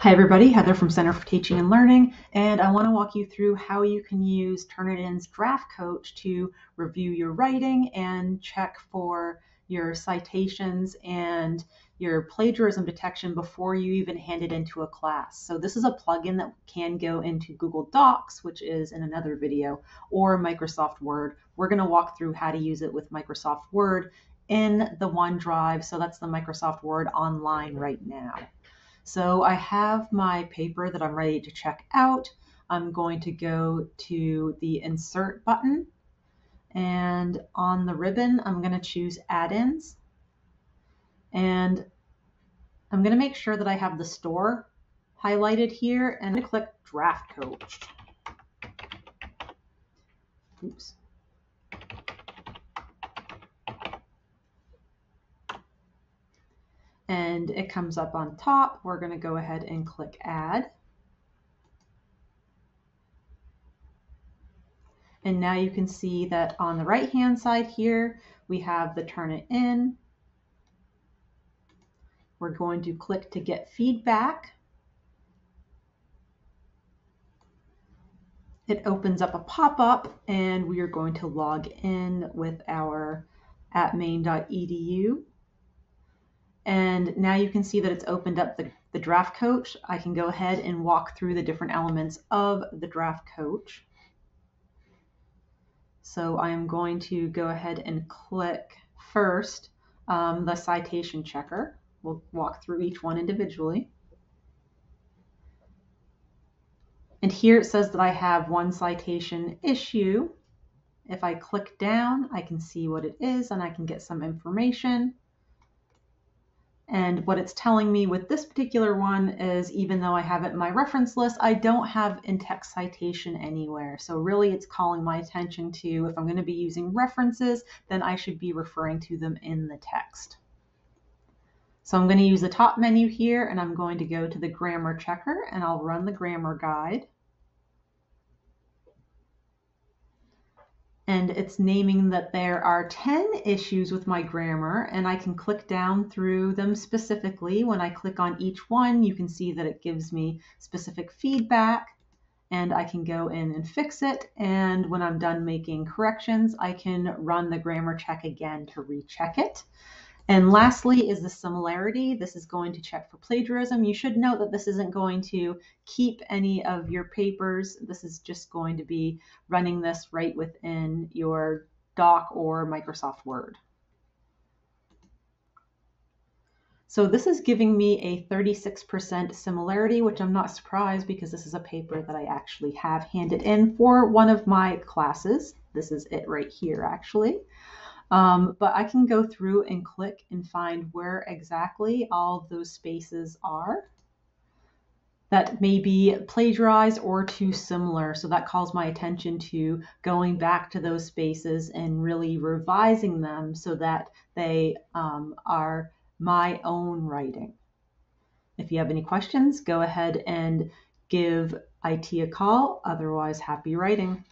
Hi everybody, Heather from Center for Teaching and Learning, and I want to walk you through how you can use Turnitin's Draft Coach to review your writing and check for your citations and your plagiarism detection before you even hand it into a class. So this is a plugin that can go into Google Docs, which is in another video, or Microsoft Word. We're going to walk through how to use it with Microsoft Word in the OneDrive. So that's the Microsoft Word online right now. So I have my paper that I'm ready to check out. I'm going to go to the insert button and on the ribbon, I'm going to choose add-ins and I'm going to make sure that I have the store highlighted here and click draft coach. Oops. And it comes up on top. We're going to go ahead and click add. And now you can see that on the right hand side here, we have the Turnitin. We're going to click to get feedback. It opens up a pop-up and we are going to log in with our at maine.edu and now you can see that it's opened up the, the draft coach. I can go ahead and walk through the different elements of the draft coach. So I am going to go ahead and click first um, the citation checker. We'll walk through each one individually. And here it says that I have one citation issue. If I click down, I can see what it is and I can get some information. And what it's telling me with this particular one is even though I have it in my reference list, I don't have in-text citation anywhere. So really it's calling my attention to if I'm going to be using references, then I should be referring to them in the text. So I'm going to use the top menu here and I'm going to go to the grammar checker and I'll run the grammar guide. And it's naming that there are 10 issues with my grammar and I can click down through them specifically. When I click on each one, you can see that it gives me specific feedback and I can go in and fix it. And when I'm done making corrections, I can run the grammar check again to recheck it. And lastly is the similarity. This is going to check for plagiarism. You should note that this isn't going to keep any of your papers. This is just going to be running this right within your Doc or Microsoft Word. So this is giving me a 36% similarity, which I'm not surprised because this is a paper that I actually have handed in for one of my classes. This is it right here, actually. Um, but I can go through and click and find where exactly all those spaces are that may be plagiarized or too similar. So that calls my attention to going back to those spaces and really revising them so that they um, are my own writing. If you have any questions, go ahead and give IT a call. Otherwise, happy writing.